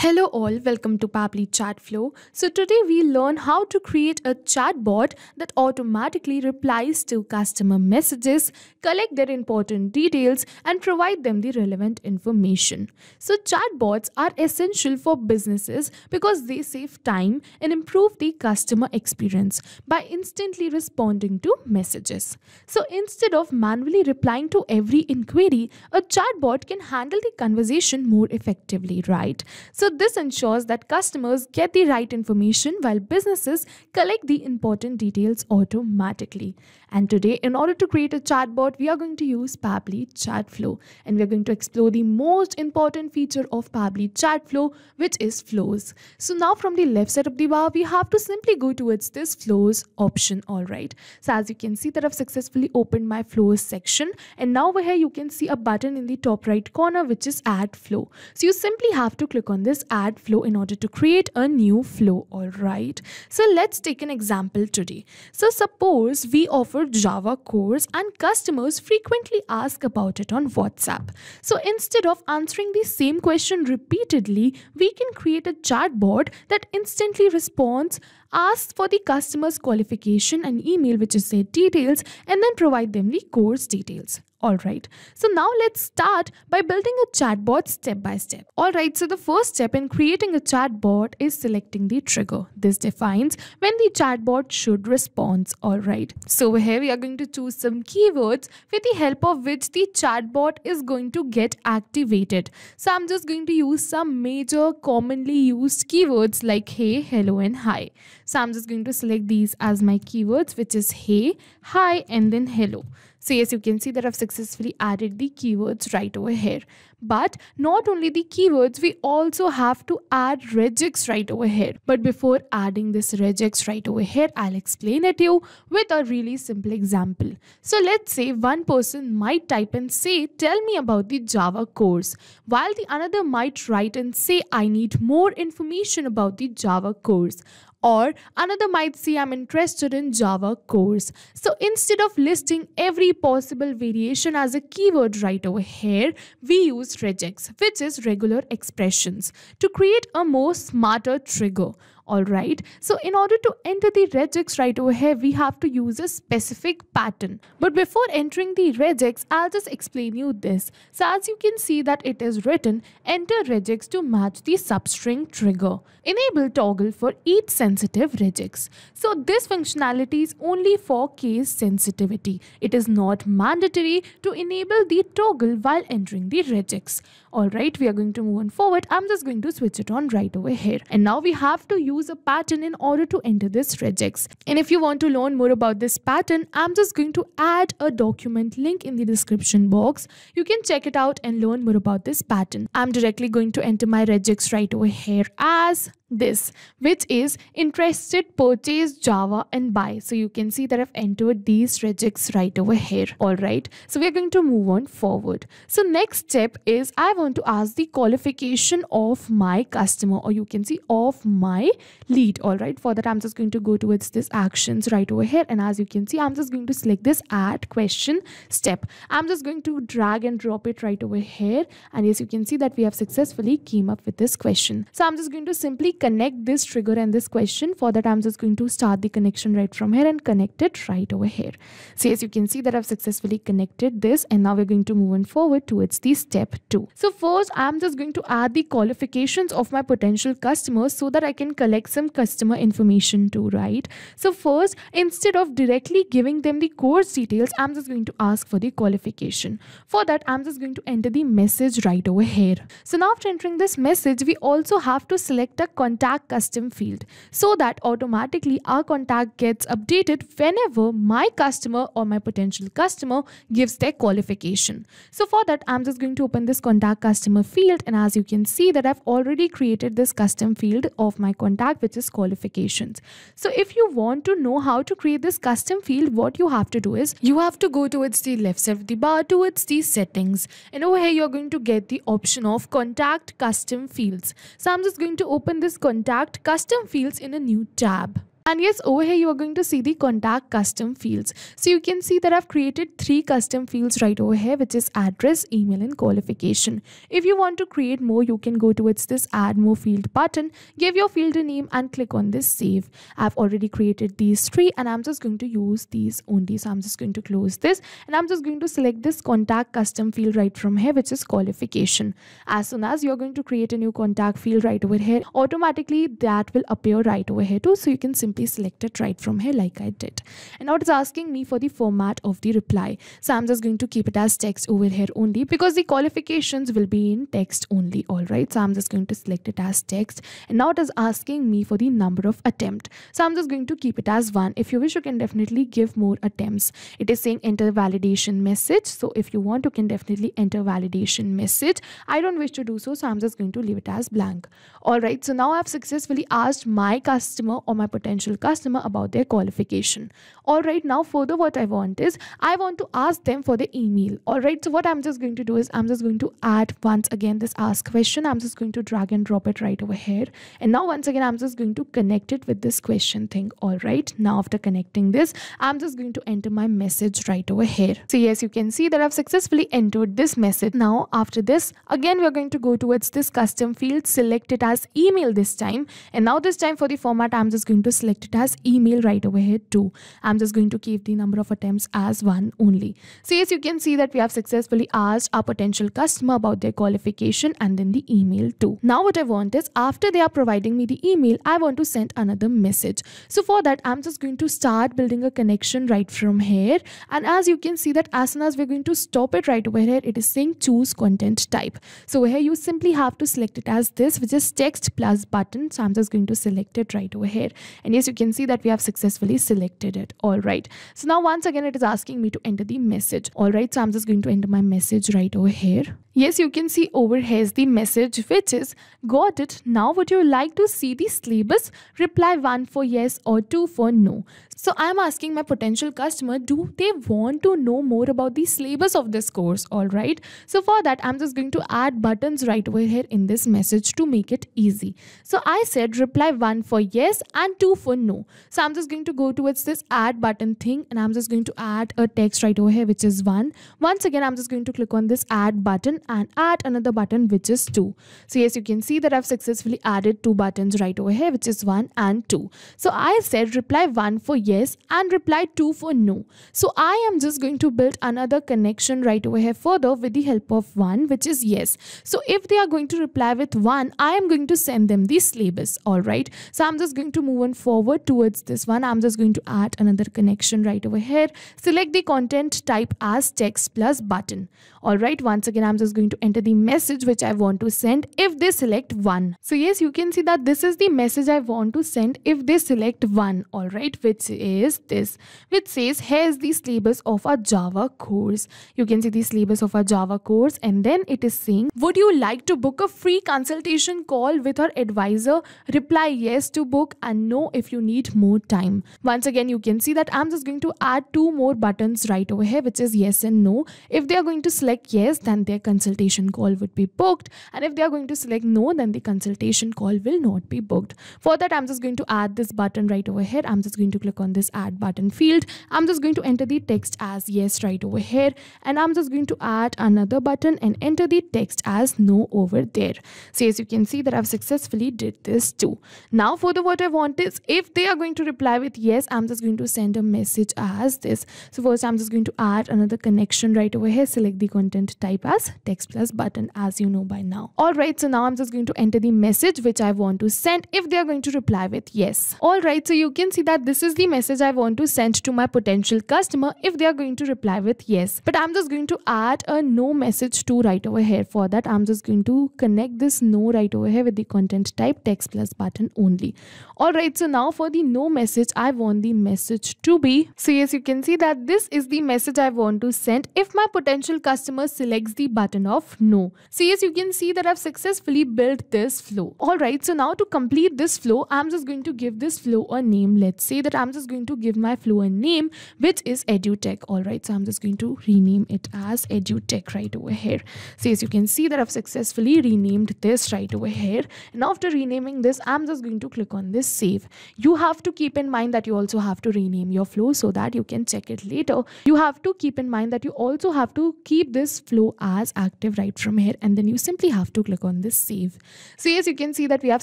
Hello all, welcome to Pabbly Chatflow. So today we learn how to create a chatbot that automatically replies to customer messages, collect their important details and provide them the relevant information. So chatbots are essential for businesses because they save time and improve the customer experience by instantly responding to messages. So instead of manually replying to every inquiry, a chatbot can handle the conversation more effectively, right? So so this ensures that customers get the right information while businesses collect the important details automatically. And today, in order to create a chatbot, we are going to use Pabbly Chatflow. And we are going to explore the most important feature of Pabbly Chatflow, which is flows. So now from the left side of the bar, we have to simply go towards this flows option, all right. So as you can see that I've successfully opened my flows section. And now over here, you can see a button in the top right corner, which is add flow. So you simply have to click on this add flow in order to create a new flow all right so let's take an example today so suppose we offer java course and customers frequently ask about it on whatsapp. So instead of answering the same question repeatedly we can create a chatbot that instantly responds asks for the customer's qualification and email which is their details and then provide them the course details Alright, so now let's start by building a chatbot step by step. Alright, so the first step in creating a chatbot is selecting the trigger. This defines when the chatbot should respond. Alright, so here we are going to choose some keywords with the help of which the chatbot is going to get activated. So I'm just going to use some major commonly used keywords like hey, hello and hi. So I'm just going to select these as my keywords which is hey, hi and then hello. So yes, you can see that I've successfully added the keywords right over here. But not only the keywords, we also have to add regex right over here. But before adding this regex right over here, I'll explain it to you with a really simple example. So let's say one person might type and say, tell me about the Java course, while the another might write and say, I need more information about the Java course or another might say I'm interested in Java course. So instead of listing every possible variation as a keyword right over here, we use regex, which is regular expressions, to create a more smarter trigger all right. So in order to enter the regex right over here we have to use a specific pattern. But before entering the regex i'll just explain you this. So as you can see that it is written enter regex to match the substring trigger. Enable toggle for case sensitive regex so this functionality is only for case sensitivity. It is not mandatory to enable the toggle while entering the regex all right we are going to move on forward i'm just going to switch it on right over here and now we have to use a pattern in order to enter this regex. And if you want to learn more about this pattern, I'm just going to add a document link in the description box. You can check it out and learn more about this pattern. I'm directly going to enter my regex right over here as this which is interested purchase java and buy. So you can see that i've entered these regex right over here. All right. So we're going to move on forward. So next step is i want to ask the qualification of my customer or you can see of my lead. All right. For that i'm just going to go towards this actions right over here. And as you can see i'm just going to select this add question step. I'm just going to drag and drop it right over here. And yes you can see that we have successfully came up with this question. So i'm just going to simply connect this trigger and this question for that I'm just going to start the connection right from here and connect it right over here. So as you can see that I've successfully connected this and now we're going to move on forward towards the step two. So first I'm just going to add the qualifications of my potential customers so that I can collect some customer information too right? So first instead of directly giving them the course details I'm just going to ask for the qualification. For that I'm just going to enter the message right over here. So now after entering this message we also have to select a contact custom field so that automatically our contact gets updated whenever my customer or my potential customer gives their qualification. So for that, I'm just going to open this contact customer field and as you can see that I've already created this custom field of my contact which is qualifications. So if you want to know how to create this custom field, what you have to do is you have to go towards the left side of the bar towards the settings and over here you're going to get the option of contact custom fields. So I'm just going to open this contact custom fields in a new tab. And yes, over here you are going to see the contact custom fields. So you can see that I've created three custom fields right over here, which is address, email, and qualification. If you want to create more, you can go towards this add more field button, give your field a name and click on this save. I've already created these three and I'm just going to use these only. So I'm just going to close this and I'm just going to select this contact custom field right from here, which is qualification. As soon as you're going to create a new contact field right over here, automatically that will appear right over here too. So you can simply simply select it right from here like I did. And now it's asking me for the format of the reply. So I'm just going to keep it as text over here only because the qualifications will be in text only. All right. So I'm just going to select it as text. And now it is asking me for the number of attempt. So I'm just going to keep it as one. If you wish, you can definitely give more attempts. It is saying enter validation message. So if you want, you can definitely enter validation message. I don't wish to do so. So I'm just going to leave it as blank. All right. So now I've successfully asked my customer or my potential potential customer about their qualification. All right now further what i want is i want to ask them for the email. All right so what i'm just going to do is i'm just going to add once again this ask question. I'm just going to drag and drop it right over here. And now once again i'm just going to connect it with this question thing. All right now after connecting this i'm just going to enter my message right over here. So yes you can see that i've successfully entered this message. Now after this again we're going to go towards this custom field. Select it as email this time. And now this time for the format i'm just going to select it as email right over here too. I'm just going to keep the number of attempts as one only. So yes, you can see that we have successfully asked our potential customer about their qualification and then the email too. Now what I want is after they are providing me the email, I want to send another message. So for that, I'm just going to start building a connection right from here. And as you can see that as soon as we're going to stop it right over here, it is saying choose content type. So here you simply have to select it as this, which is text plus button. So I'm just going to select it right over here. And yes, you can see that we have successfully selected it. All right. So now once again, it is asking me to enter the message. All right. So I'm just going to enter my message right over here. Yes, you can see over here is the message which is got it. Now would you like to see the syllabus? Reply 1 for yes or 2 for no. So I'm asking my potential customer, do they want to know more about the syllabus of this course? All right. So for that, I'm just going to add buttons right over here in this message to make it easy. So I said reply 1 for yes and 2 for no. So I'm just going to go towards this add button thing and I'm just going to add a text right over here which is 1. Once again, I'm just going to click on this add button and add another button which is 2. So yes, you can see that I've successfully added two buttons right over here which is 1 and 2. So I said reply 1 for yes and reply 2 for no. So I am just going to build another connection right over here further with the help of 1 which is yes. So if they are going to reply with 1, I am going to send them the syllabus. Alright. So I'm just going to move on forward towards this one. I'm just going to add another connection right over here. Select the content type as text plus button. Alright. Once again, I'm just going to enter the message which I want to send if they select 1. So yes, you can see that this is the message I want to send if they select 1. Alright, which is this, which says here's the syllabus of our Java course. You can see the syllabus of our Java course and then it is saying, would you like to book a free consultation call with our advisor? Reply yes to book and no if you need more time. Once again, you can see that I'm just going to add two more buttons right over here, which is yes and no. If they are going to select yes, then their consultation call would be booked. And if they are going to select no, then the consultation call will not be booked. For that, I'm just going to add this button right over here. I'm just going to click on this add button field. I'm just going to enter the text as yes right over here. And I'm just going to add another button and enter the text as no over there. So as you can see that I've successfully did this too. Now for the what I want is if they are going to reply with yes, I'm just going to send a message as this. So first I'm just going to add another connection right over here. Select the content type as text plus button as you know by now. Alright, so now I'm just going to enter the message which I want to send if they are going to reply with yes. Alright, so you can see that this is the message I want to send to my potential customer if they are going to reply with yes. But I'm just going to add a no message to right over here. For that, I'm just going to connect this no right over here with the content type text plus button only. Alright, so now for the no message, I want the message to be. So yes, you can see that this is the message I want to send if my potential customer selects the button button of no. So yes, you can see that I've successfully built this flow. Alright, so now to complete this flow, I'm just going to give this flow a name. Let's say that I'm just going to give my flow a name, which is edutech. Alright, so I'm just going to rename it as edutech right over here. So as you can see that I've successfully renamed this right over here. And after renaming this, I'm just going to click on this save. You have to keep in mind that you also have to rename your flow so that you can check it later. You have to keep in mind that you also have to keep this flow as active right from here and then you simply have to click on this save. So yes, you can see that we have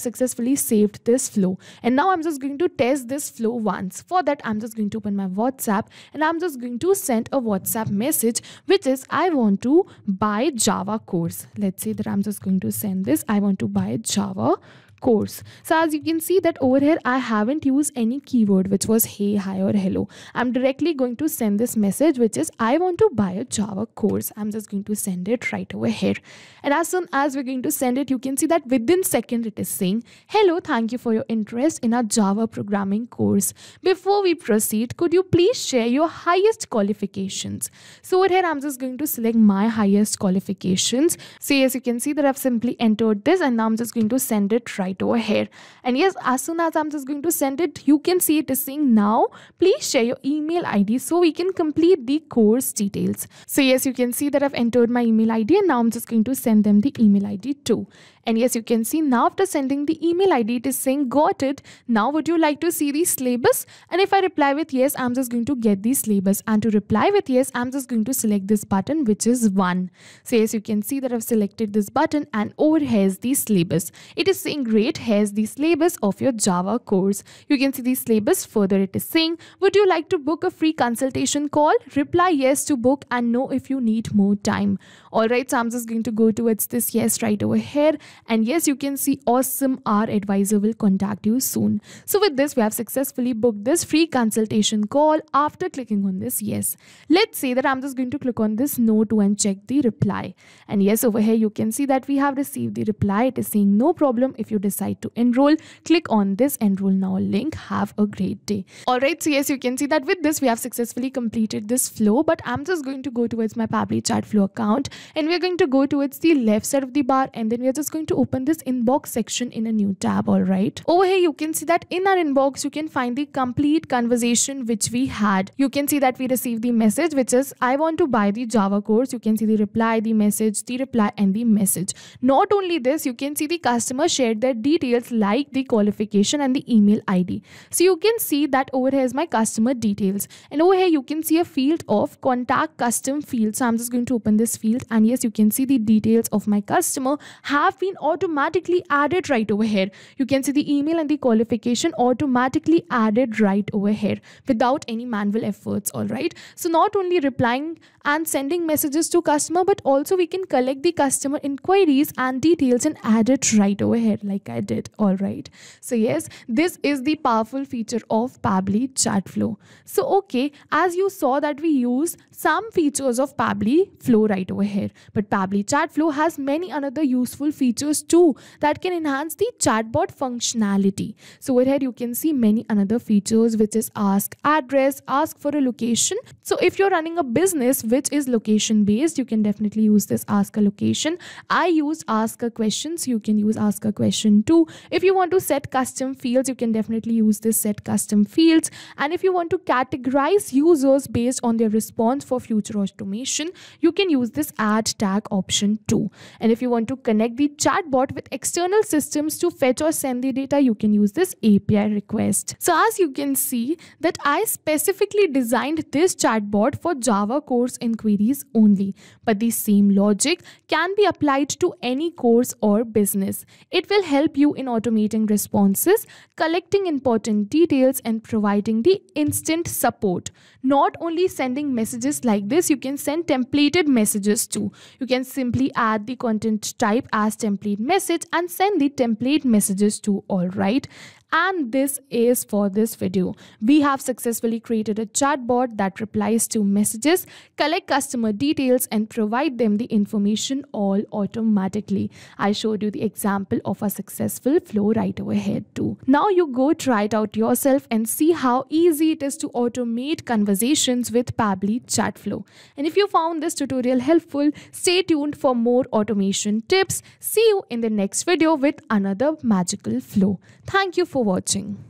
successfully saved this flow and now I'm just going to test this flow once. For that, I'm just going to open my WhatsApp and I'm just going to send a WhatsApp message which is I want to buy Java course. Let's say that I'm just going to send this. I want to buy Java course. So as you can see that over here, I haven't used any keyword which was hey, hi or hello. I'm directly going to send this message which is I want to buy a Java course. I'm just going to send it right over here. And as soon as we're going to send it, you can see that within second it is saying, hello, thank you for your interest in our Java programming course. Before we proceed, could you please share your highest qualifications? So over here, I'm just going to select my highest qualifications. So as you can see that I've simply entered this and now I'm just going to send it right right over here and yes as soon as i'm just going to send it you can see it is saying now please share your email id so we can complete the course details so yes you can see that i've entered my email id and now i'm just going to send them the email id too and yes, you can see now after sending the email ID, it is saying got it. Now would you like to see the syllabus? And if I reply with yes, I'm just going to get the syllabus. And to reply with yes, I'm just going to select this button, which is one. So yes, you can see that I've selected this button and over here's the syllabus. It is saying great, here's the syllabus of your Java course. You can see the syllabus further. It is saying, would you like to book a free consultation call? Reply yes to book and know if you need more time. Alright, so I'm just going to go towards this yes right over here and yes, you can see awesome our advisor will contact you soon. So with this, we have successfully booked this free consultation call after clicking on this yes. Let's say that I'm just going to click on this no to and check the reply. And yes, over here you can see that we have received the reply. It is saying no problem if you decide to enroll. Click on this enroll now link. Have a great day. Alright, so yes, you can see that with this we have successfully completed this flow. But I'm just going to go towards my Pabbly Chatflow account and we're going to go towards the left side of the bar and then we're just going to open this inbox section in a new tab all right over here you can see that in our inbox you can find the complete conversation which we had you can see that we received the message which is i want to buy the java course you can see the reply the message the reply and the message not only this you can see the customer shared their details like the qualification and the email id so you can see that over here is my customer details and over here you can see a field of contact custom field so i'm just going to open this field and yes you can see the details of my customer have been automatically added right over here. You can see the email and the qualification automatically added right over here without any manual efforts. All right. So not only replying and sending messages to customer, but also we can collect the customer inquiries and details and add it right over here like I did. All right. So yes, this is the powerful feature of Pabbly Chatflow. So okay, as you saw that we use some features of Pabbly flow right over here, but Pabbly Chatflow has many another useful features too that can enhance the chatbot functionality. So over here you can see many another features which is ask address, ask for a location. So if you're running a business which is location based, you can definitely use this ask a location. I use ask a question you can use ask a question too. If you want to set custom fields, you can definitely use this set custom fields. And if you want to categorize users based on their response for future automation, you can use this add tag option too. And if you want to connect the chatbot with external systems to fetch or send the data, you can use this API request. So as you can see that I specifically designed this chatbot for Java course inquiries only. But the same logic can be applied to any course or business. It will help you in automating responses, collecting important details and providing the instant support. Not only sending messages like this, you can send templated messages too. You can simply add the content type as template message and send the template messages to all right And this is for this video. We have successfully created a chatbot that replies to messages, collect customer details and provide them the information all automatically. I showed you the example of a successful flow right over here too. Now you go try it out yourself and see how easy it is to automate conversations with Pabbly Chatflow. And if you found this tutorial helpful, stay tuned for more automation tips. See you in the next video with another magical flow. Thank you for watching.